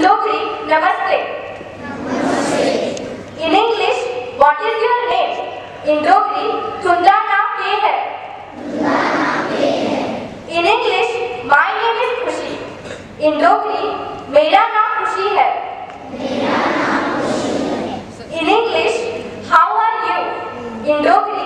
In Dogri, Namaste. In English, what is your name? In Dogri, Tunda naam ke hai? In English, my name is Khushi. In Dogri, मेरा नाम खुशी है. In English, how are you? In Dogri,